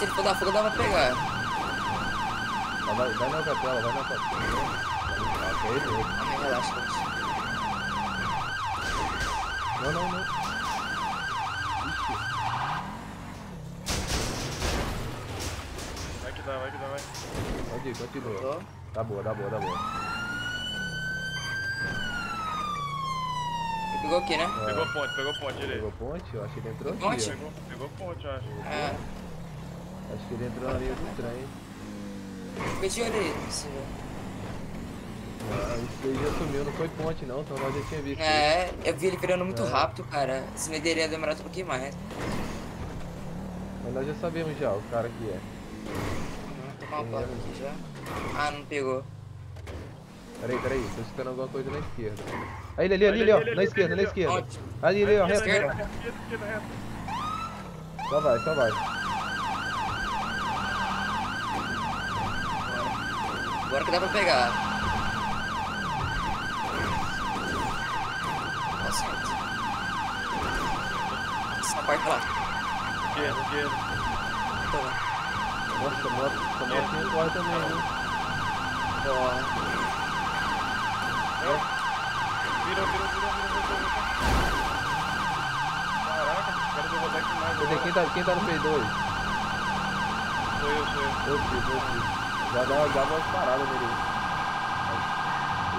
se ele for dar fogo, dá pra pegar. Vai, vai na capela, vai na capela. Ok, beleza. Ah, relaxa. Não, não, não. Ixi. Vai que dá, vai que dá, vai. Pode ir, continua. Tá boa, tá boa, tá boa. Ele pegou aqui, né? É, Pegou ponte, pegou ponte direito. Pegou ponte? Eu acho que ele entrou aqui. Ponte? Pegou, pegou ponte, eu acho. É. Acho que ele entrou na linha do trem. Meti ali, se vê. Ah, isso aí já sumiu, não foi ponte não, então nós já tinha visto. É, eu vi ele virando muito É. rápido, cara. Esse mederia demorar um pouquinho mais. Mas nós já sabemos já o cara que é. Vou tomar uma placa aqui já. Ah, não pegou. Peraí, peraí, tô escutando alguma coisa na esquerda. Aí ele ali, ali, ali, ó, na esquerda, na esquerda. Ali, ali, ó, reto, reto. Só vai, só vai. Agora que dá pra pegar. Nossa, essa parte lá. Esquerda, esquerda. Tô lá. Nossa, moto, essa motinha corre também, viu? Porra. Virou, virou, virou, virou, virou, virou. Caraca, os caras aqui mais. Quem tá, quem tá no P2? Sou eu, sou eu. Tô aqui, aqui. Já dá, dá umas paradas nele.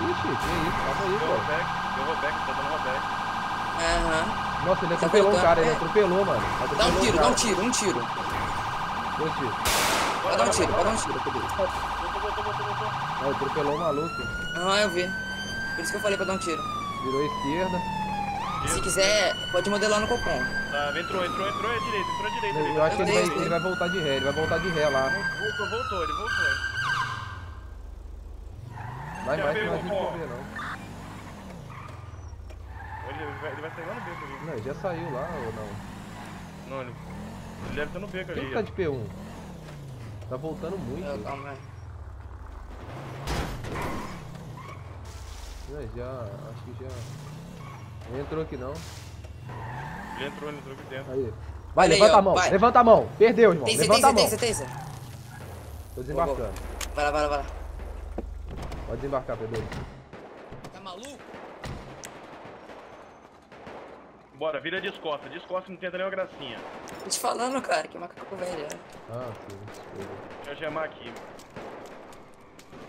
Ixi, que isso, calma aí, Deu pô. rollback, deu rollback, tá dando rollback. Aham. Nossa, ele Tá atropelou voltando, cara, ele é. atropelou, mano. Dá Atropelou um tiro, dá um tiro, um tiro. Dois tiros. Pode dar um tiro, pode dar um tiro. Voltou, voltou, voltou, voltou. Não, atropelou o maluco. Aham, eu vi. Por isso que eu falei pra dar um tiro. Virou esquerda. Se quiser, pode modelar no copom. Tá, entrou, entrou, entrou, é direita, entrou à direita. Eu acho que ele vai, ele vai voltar de ré, ele vai voltar de ré lá. Voltou, voltou, ele voltou. Vai veio, nós não vamos ver, não. Ele vai, ele vai sair lá no beco ali. Não, ele já saiu lá ou não? Não, ele, ele deve estar no beco Quem ali. que tá de P1? Tá voltando muito. Eu, calma aí. É, já, acho que já. Não entrou aqui não. Ele entrou, ele entrou aqui dentro. Aí. Vai, Olha aí, levanta ó, a mão, vai. levanta a mão. Perdeu, irmão. Taser, levanta a taser, mão. taser, taser. Tô desembarcando. Vai lá, vai lá, vai lá. Pode desembarcar, Pedro. Tá maluco? Bora, vira descosta. Descosta não tenta nem uma gracinha. Tô te falando, cara, que macaco velho. é. Ah, sim. desculpa. Deixa eu gemar aqui.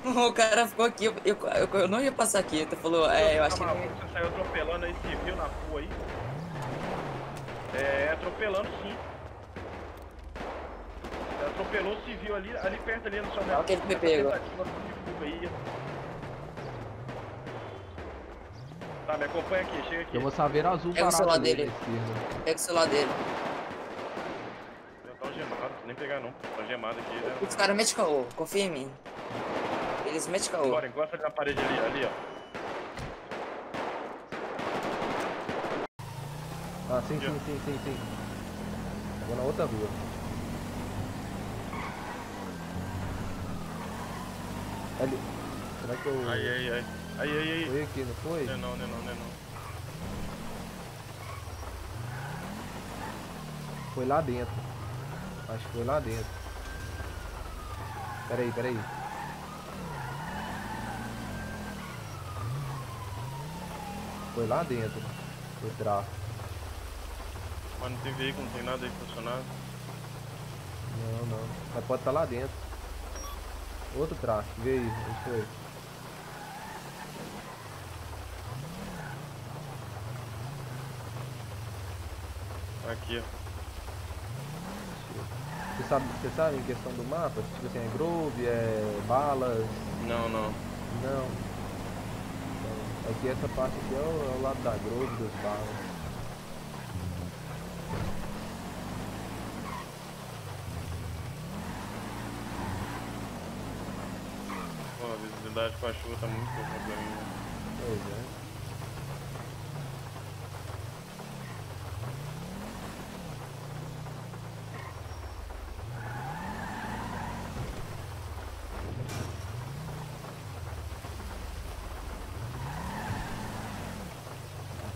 O cara ficou aqui, eu, eu, eu- não ia passar aqui. Tu falou, é, eu acho que Tá Você saiu atropelando aí civil na rua aí. É, atropelando sim. Atropelou o civil ali, ali perto ali no seu Olha o que ele me pegou. Tá, me acompanha aqui, chega aqui. Tem uma saveira azul Pega o celular dele. Pega o celular dele. Já tá algemado, nem pegar não. Tá algemado aqui. né? Os caras metem caô, confia em mim. Eles metem caô. Bora, encosta ali na parede ali, ali ó. Ah, sim, sim, sim, sim, sim. Vou na outra rua. Ali. Será que eu. Aí, aí, aí. Aí, aí, aí. Foi aqui, não foi? Não é não, não é não, não é não. Foi lá dentro. Acho que foi lá dentro. Peraí, peraí. Foi lá dentro. O tráfico. Mas não tem veículo, não tem nada aí funcionando. Não, não. Mas pode estar lá dentro. Outro tráfico. Vê aí, onde foi? Aqui. Você sabe, você sabe em questão do mapa? Tipo assim, é Grove, é balas? Não, não. Não. Não. Aqui essa parte aqui é o, é o lado da Grove, dos balas. Pô, a visibilidade com a chuva tá muito pouco pra mim. né? Pois é.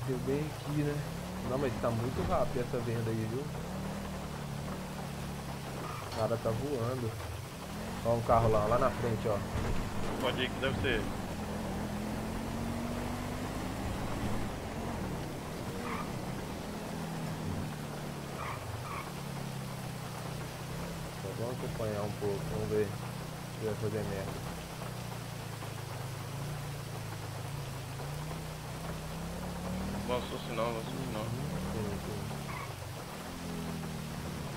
Deu bem aqui, né? Não, mas tá muito rápido essa venda aí, viu? O cara tá voando. Ó um carro lá, lá na frente, ó. Pode ir que deve ser. Só vamos acompanhar um pouco, vamos ver se vai fazer merda. Não, não assuste não. Sim, sim.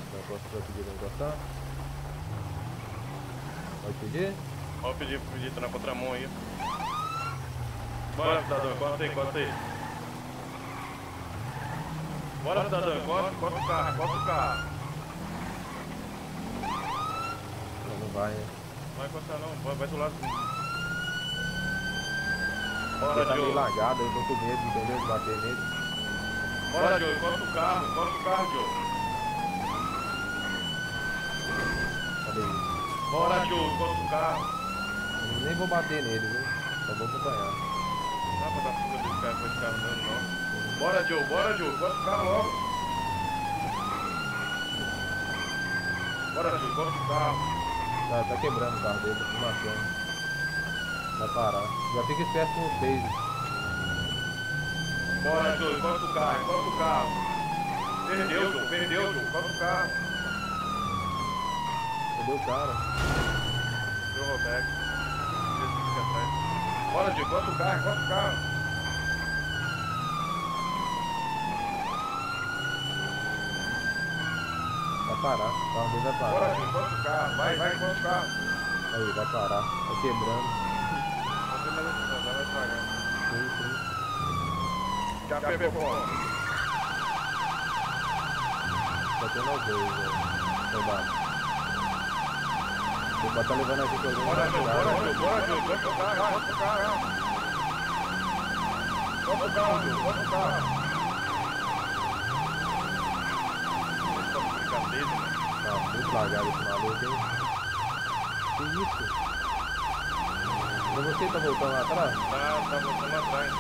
Então posso pra pedir pra encostar? Pode pedir? Pode pedir, pedir, tá na contramão aí. Bora, cidadão, encosta aí, encosta aí. Bora, cidadão, encosta, encosta o carro, encosta o carro. Não, não vai, né? Não vai encostar não, vai, vai do lado. Ele Bora, tá meio lagado, eu tô com medo, entendeu? De bater nele. Bora, Diogo, encosta o carro, encosta o carro, Diogo. Cadê isso? Bora, Diogo, encosta o carro. Eu nem vou bater nele, viu? Só vou acompanhar. Não dá pra dar fuga desse carro com esse carro andando, não. Bora, Diogo, bora, Diogo, encosta o carro logo. Bora, Diogo, encosta o carro. Tá, tá quebrando o carro dele, tá matando. Vai parar. Já fica esperto com o. Bora, Diogo, encosta o carro, encosta o carro. Perdeu, Diogo, perdeu, encosta o carro. Cadê o cara? Deu o atrás. Bora, Diogo, encosta o carro, encosta o carro. Vai parar. O carro dele vai Bora, parar. Diogo, encosta o carro. Vai, vai, encosta o carro. Aí, vai parar. Tá quebrando. Não tem mais decisão, vai devagar. Sim, sim. Já pegou, pô. Tá tendo nós dois, velho. Soldado. Ele tá levando a gente alguém Bora, Diogo, bora. Diogo, bora, Diogo, encosta o carro, encosta o carro. Encosta o carro, Diogo, encosta o carro. Né? Tá muito lagado esse maluco, hein? Que isso? Pra você tá voltando lá atrás? Tá, tá voltando atrás.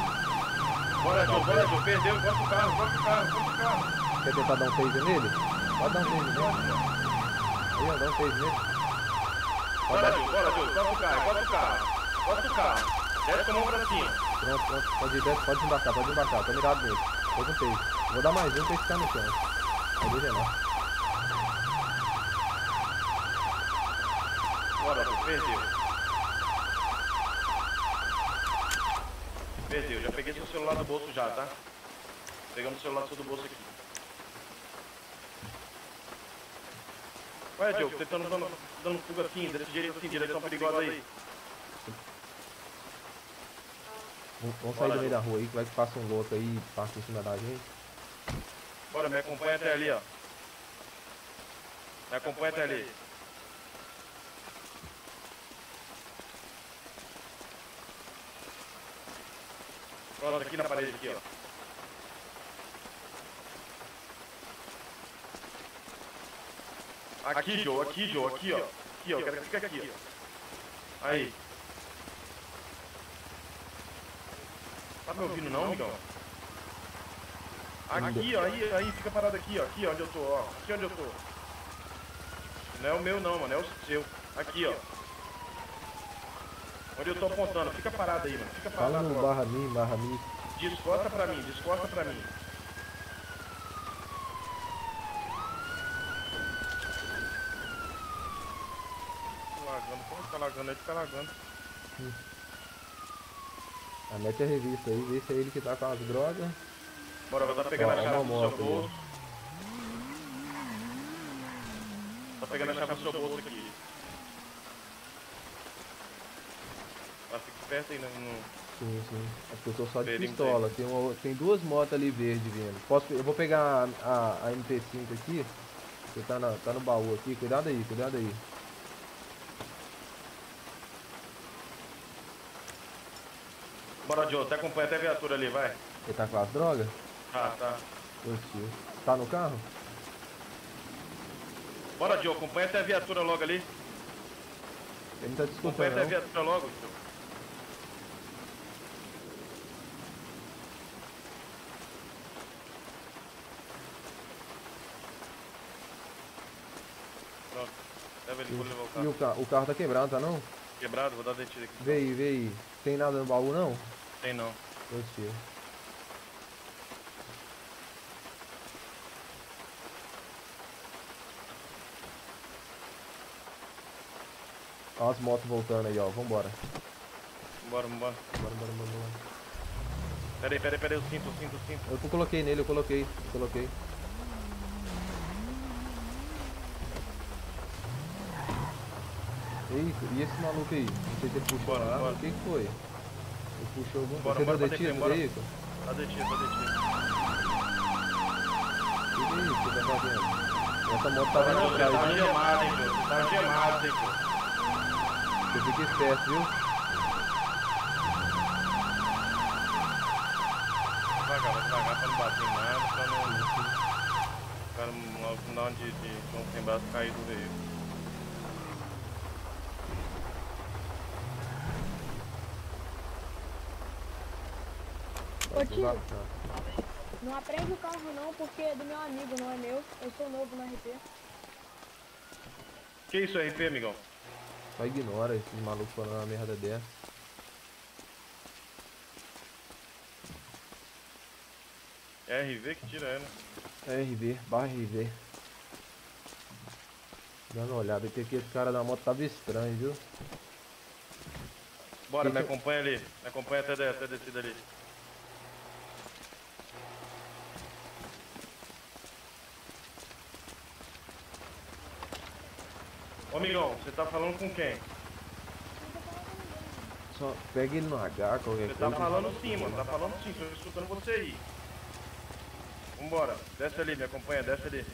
Bora, Diogo, bora, Diogo, perdeu, encosta o carro, encosta o carro, encosta o carro. Quer tentar dar um phaser nele? Pode dar um phaser nele. Aí, ó, dá um phaser nele. Bora. Diogo, bora, Diogo, encosta o carro, encosta o carro. Encosta o carro. Desce com a mão pra cima. Pronto, pronto. Pode ir, desce, pode embarcar, pode embarcar. Tô mirado nele. Tô com phaser. Vou dar mais um pra ele ficar no chão. Vai deixar não. Bora, Diogo, perdeu. Perdeu, já peguei seu celular do bolso já, tá? Pegamos o celular seu do bolso aqui. Ué, Diogo, tentando dando, dando fuga assim, desse jeito assim, direção perigosa aí. Vamos sair do meio da rua aí, que vai que passa um louco aí e passa em cima da gente. Bora, me acompanha até ali, ó. Me acompanha até ali. Pronto, aqui na parede aqui, ó. Aqui, Joe, aqui, Joe, aqui, ó. Aqui, ó, quero que fique aqui, ó. Aí. Tá me ouvindo não, amigão? Aqui, ó, aí, aí, fica parado aqui, ó. Aqui onde eu tô, ó. Aqui onde eu tô. Não é o meu não, mano, é o seu. Aqui, ó. Onde eu tô apontando, fica parado aí, mano. Fica Fala parado, no ó. barra mim, barra mim. Descosta pra mim, descosta pra mim. Lagando, como tá lagando? Ele tá lagando. A mete a revista aí, vê se é ele que tá com as drogas. Bora, vou tá pegando Ó, a chave do seu moto bolso. Tá pegando a chave do seu bolso aqui. Mas fica esperto aí, no- Sim, sim. É porque eu tô só de pistola. Tem, uma, tem duas motos ali verde vindo. Posso, eu vou pegar a, a, a MP5 aqui. Você tá, na, tá no baú aqui. Cuidado aí, cuidado aí. Bora, Joe, acompanha até a viatura ali, vai. Você tá com as drogas? Tá, tá. Curtiu. Tá no carro? Bora, Joe, acompanha até a viatura logo ali. Ele não tá Acompanha desculpando até a não. viatura logo, Joe. Pronto. ele, vou levar o E carro. o, ca o carro tá quebrado, tá não? Quebrado, vou dar detida aqui. Vê aí, vê aí. Tem nada no baú não? Tem não. Eu tiro. Ó as motos voltando aí, ó. Vambora. Vambora, vambora. Bora, bora, bora, bora. Pera aí, pera aí, pera aí, eu sinto, eu sinto, eu sinto. Eu coloquei nele, eu coloquei. Eu coloquei. Eita, e esse maluco aí? Não sei se ele puxou Bora, lá, bora. o que que foi? Ele puxou alguma Bora, Você bora pra detido DP, bora. aí? Tá detido, tá detido. O que é isso que tá fazendo? Essa moto tava Não, você atrás, tá gemado, hein, meu. Tá gemado, hein, meu. Você fica esperto, viu? Devagar, vai devagar pra não bater em nada, pra não... Cara não não onde de, de sem braço cair do veículo. Ô tio, Vai, não aprende o carro não, porque é do meu amigo, não é meu. Eu sou novo no RP. Que isso, RP, amigão? Só ignora esse maluco falando uma merda dessa. É RV que tira ela. É RV, barra RV. Dando uma olhada aqui, que esse cara da moto tava estranho, viu? Bora, me Deixa eu- acompanha ali. Me acompanha até, de- até a descida ali. Amigão, você tá falando com quem? Só pega ele no H, qualquer Você coisa. tá falando sim, mano. Tá falando sim. Tô escutando você aí. Vambora. Desce ali, me acompanha. Desce ali.